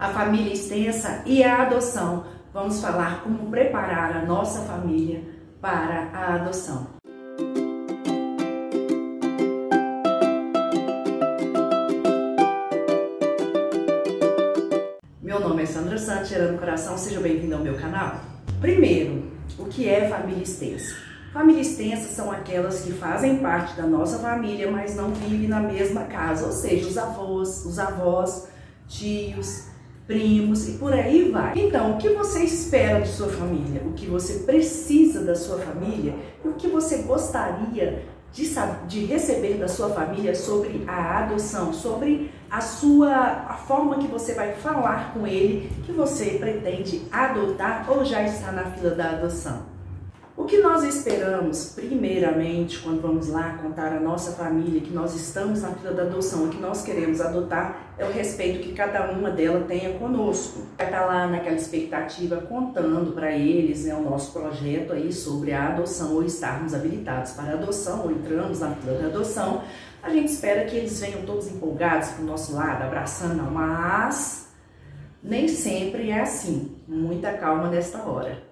a família extensa e a adoção. Vamos falar como preparar a nossa família para a adoção. Meu nome é Sandra Santos, Gerando Coração, seja bem-vindo ao meu canal. Primeiro, o que é família extensa? Família extensa são aquelas que fazem parte da nossa família, mas não vivem na mesma casa, ou seja, os avós, os avós, tios, primos e por aí vai. Então, o que você espera de sua família? O que você precisa da sua família? E o que você gostaria de, de receber da sua família sobre a adoção, sobre a sua a forma que você vai falar com ele que você pretende adotar ou já está na fila da adoção. O que nós esperamos, primeiramente, quando vamos lá contar a nossa família que nós estamos na fila da adoção e que nós queremos adotar, é o respeito que cada uma delas tenha conosco. Vai estar lá naquela expectativa contando para eles né, o nosso projeto aí sobre a adoção ou estarmos habilitados para adoção ou entramos na fila da adoção. A gente espera que eles venham todos empolgados para o nosso lado, abraçando, mas nem sempre é assim. Muita calma nesta hora.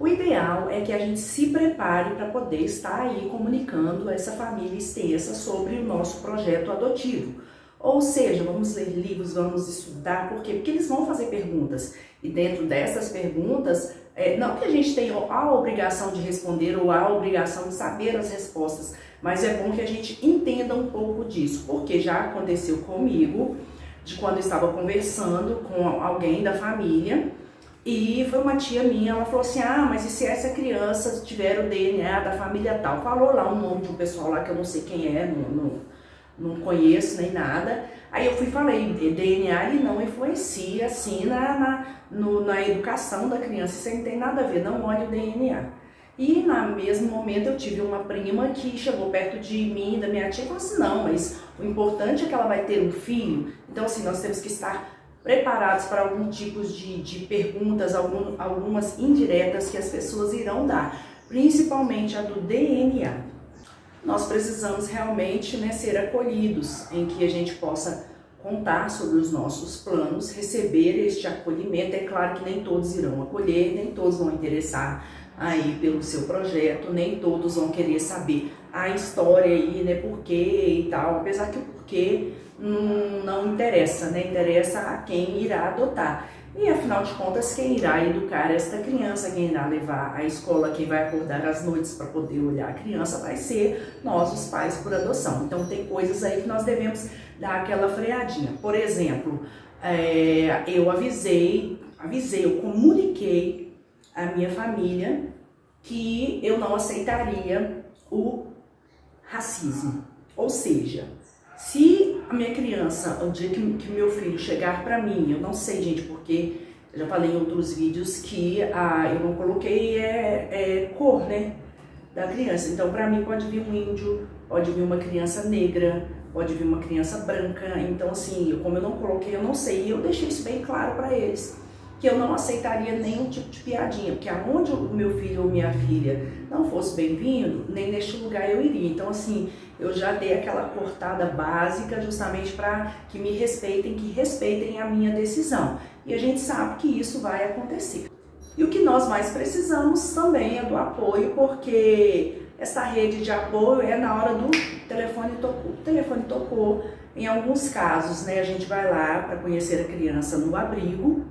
O ideal é que a gente se prepare para poder estar aí comunicando essa família extensa sobre o nosso projeto adotivo. Ou seja, vamos ler livros, vamos estudar, por quê? Porque eles vão fazer perguntas. E dentro dessas perguntas, é, não que a gente tenha a obrigação de responder ou a obrigação de saber as respostas, mas é bom que a gente entenda um pouco disso, porque já aconteceu comigo, de quando eu estava conversando com alguém da família, e foi uma tia minha, ela falou assim: ah, mas e se essa criança tiver o DNA da família tal? Falou lá o nome de um pessoal lá que eu não sei quem é, não, não, não conheço nem nada. Aí eu fui e falei: DNA ele não influencia assim na, na, no, na educação da criança, isso aí não tem nada a ver, não olhe o DNA. E no mesmo momento eu tive uma prima que chegou perto de mim, da minha tia, e falou assim: não, mas o importante é que ela vai ter um filho, então assim, nós temos que estar preparados para algum tipo de, de perguntas, algum, algumas indiretas que as pessoas irão dar, principalmente a do DNA. Nós precisamos realmente né, ser acolhidos, em que a gente possa contar sobre os nossos planos, receber este acolhimento. É claro que nem todos irão acolher, nem todos vão interessar aí pelo seu projeto, nem todos vão querer saber a história aí, né, porquê e tal, apesar que o porquê não, não interessa, né? Interessa a quem irá adotar. E afinal de contas, quem irá educar esta criança, quem irá levar à escola, quem vai acordar às noites para poder olhar a criança, vai ser nós, os pais, por adoção. Então, tem coisas aí que nós devemos dar aquela freadinha. Por exemplo, é, eu avisei, avisei, eu comuniquei à minha família que eu não aceitaria o racismo. Ou seja, se a minha criança, o dia que, que meu filho chegar para mim, eu não sei, gente, porque eu já falei em outros vídeos que ah, eu não coloquei é, é cor, né, da criança. Então, para mim, pode vir um índio, pode vir uma criança negra, pode vir uma criança branca. Então, assim, como eu não coloquei, eu não sei. E eu deixei isso bem claro para eles que eu não aceitaria nenhum tipo de piadinha, porque aonde o meu filho ou minha filha não fosse bem-vindo, nem neste lugar eu iria. Então, assim, eu já dei aquela cortada básica justamente para que me respeitem, que respeitem a minha decisão. E a gente sabe que isso vai acontecer. E o que nós mais precisamos também é do apoio, porque essa rede de apoio é na hora do telefone tocou. O telefone tocou, em alguns casos, né, a gente vai lá para conhecer a criança no abrigo,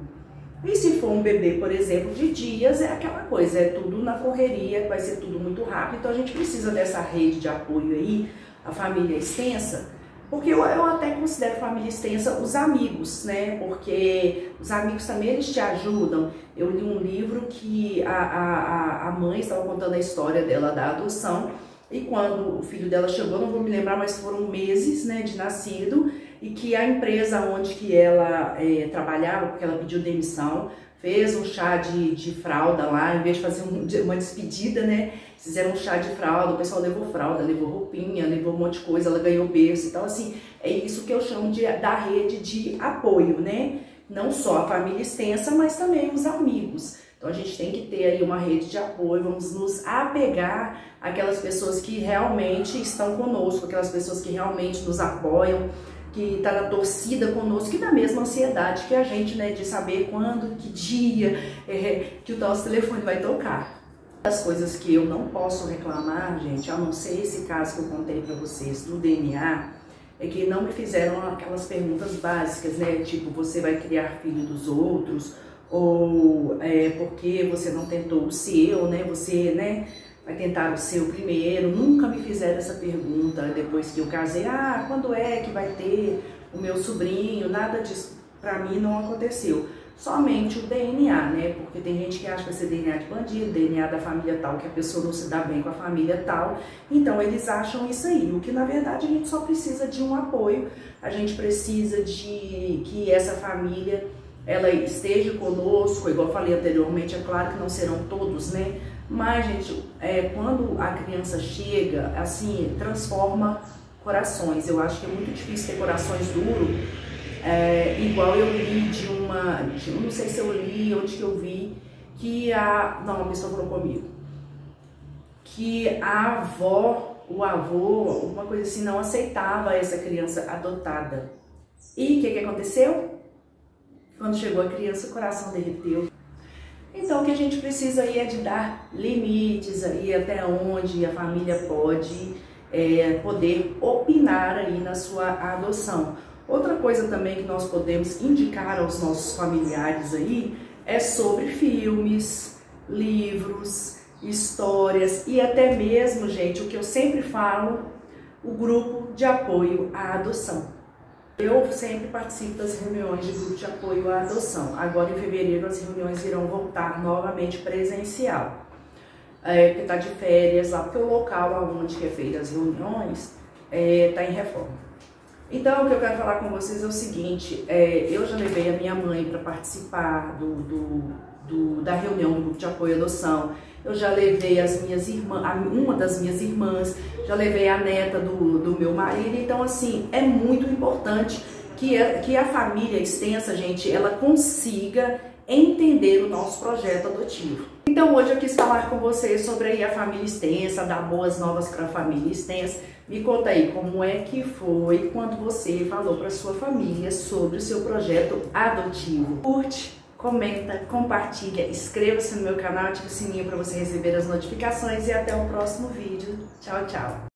e se for um bebê, por exemplo, de dias, é aquela coisa, é tudo na correria, vai ser tudo muito rápido, então a gente precisa dessa rede de apoio aí, a família extensa, porque eu, eu até considero família extensa os amigos, né? Porque os amigos também eles te ajudam. Eu li um livro que a, a, a mãe estava contando a história dela da adoção, e quando o filho dela chegou, não vou me lembrar, mas foram meses né, de nascido, e que a empresa onde que ela é, trabalhava, porque ela pediu demissão, fez um chá de, de fralda lá, em vez de fazer um, uma despedida, né? Fizeram um chá de fralda, o pessoal levou fralda, levou roupinha, levou um monte de coisa, ela ganhou berço. Então, assim, é isso que eu chamo de, da rede de apoio, né? Não só a família extensa, mas também os amigos. Então a gente tem que ter aí uma rede de apoio, vamos nos apegar àquelas pessoas que realmente estão conosco, aquelas pessoas que realmente nos apoiam, que está na torcida conosco e na mesma ansiedade que a gente, né, de saber quando, que dia é, que o nosso telefone vai tocar. As coisas que eu não posso reclamar, gente, a não ser esse caso que eu contei para vocês do DNA, é que não me fizeram aquelas perguntas básicas, né? Tipo, você vai criar filho dos outros, ou é, porque você não tentou o seu, né? Você, né? Vai tentar o seu primeiro. Nunca me fizeram essa pergunta depois que eu casei. Ah, quando é que vai ter o meu sobrinho? Nada disso. Pra mim não aconteceu somente o DNA, né? Porque tem gente que acha que vai ser DNA de bandido, DNA da família tal, que a pessoa não se dá bem com a família tal. Então eles acham isso aí. O que na verdade a gente só precisa de um apoio, a gente precisa de que essa família ela esteja conosco, igual falei anteriormente, é claro que não serão todos, né? Mas, gente, é, quando a criança chega, assim, transforma corações. Eu acho que é muito difícil ter corações duros é, igual eu li de uma, de, não sei se eu li, onde que eu vi, que a, não, a pessoa falou comigo, que a avó, o avô, uma coisa assim, não aceitava essa criança adotada. E o que, que aconteceu? Quando chegou a criança, o coração derreteu. Então, o que a gente precisa aí é de dar limites aí até onde a família pode é, poder opinar aí na sua adoção. Outra coisa também que nós podemos indicar aos nossos familiares aí é sobre filmes, livros, histórias e até mesmo, gente, o que eu sempre falo, o grupo de apoio à adoção. Eu sempre participo das reuniões de grupo de apoio à adoção. Agora em fevereiro as reuniões irão voltar novamente presencial. É, porque está de férias lá, porque o local onde é feita as reuniões está é, tá em reforma. Então, o que eu quero falar com vocês é o seguinte: é, eu já levei a minha mãe para participar do, do, do, da reunião do grupo de apoio à adoção. Eu já levei as minhas irmãs, uma das minhas irmãs, já levei a neta do, do meu marido. Então, assim, é muito importante que a, que a família extensa, gente, ela consiga entender o nosso projeto adotivo. Então hoje eu quis falar com vocês sobre a família extensa, dar boas novas para a família extensa. Me conta aí como é que foi quando você falou para sua família sobre o seu projeto adotivo. Curte, comenta, compartilha, inscreva-se no meu canal, ative o sininho para você receber as notificações e até o próximo vídeo. Tchau, tchau!